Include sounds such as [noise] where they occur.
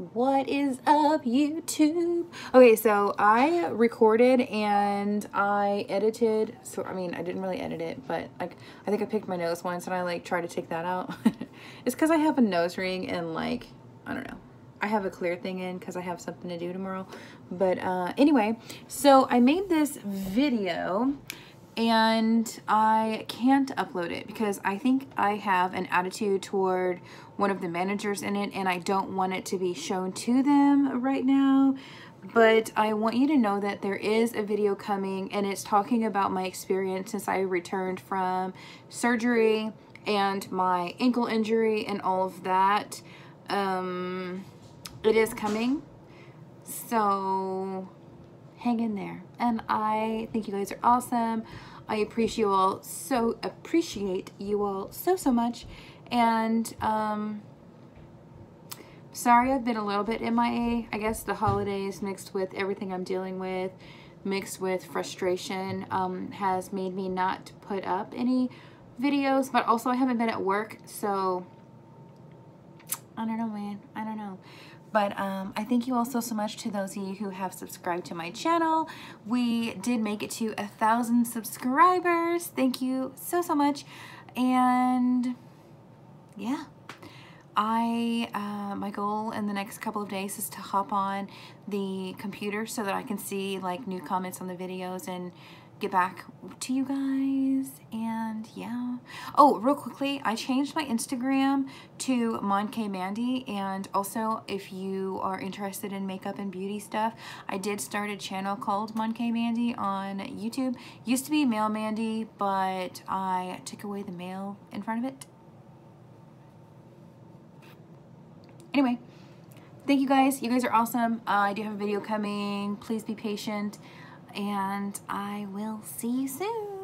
What is up, YouTube? Okay, so I recorded and I edited. So, I mean, I didn't really edit it, but like, I think I picked my nose once and I like tried to take that out. [laughs] it's because I have a nose ring and like, I don't know. I have a clear thing in because I have something to do tomorrow. But uh, anyway, so I made this video and I can't upload it because I think I have an attitude toward one of the managers in it and I don't want it to be shown to them right now but I want you to know that there is a video coming and it's talking about my experience since I returned from surgery and my ankle injury and all of that. Um, it is coming. So hang in there. And I think you guys are awesome. I appreciate you all so appreciate you all so so much. And um sorry I've been a little bit MIA. I guess the holidays mixed with everything I'm dealing with, mixed with frustration, um, has made me not put up any videos, but also I haven't been at work, so I don't know, man. Don't know. But um, I thank you all so, so much to those of you who have subscribed to my channel. We did make it to a thousand subscribers. Thank you so, so much. And yeah. I, uh, my goal in the next couple of days is to hop on the computer so that I can see like new comments on the videos and get back to you guys oh real quickly I changed my Instagram to Monk Mandy and also if you are interested in makeup and beauty stuff I did start a channel called Monk Mandy on YouTube. Used to be Male Mandy but I took away the male in front of it. Anyway thank you guys. You guys are awesome. Uh, I do have a video coming. Please be patient and I will see you soon.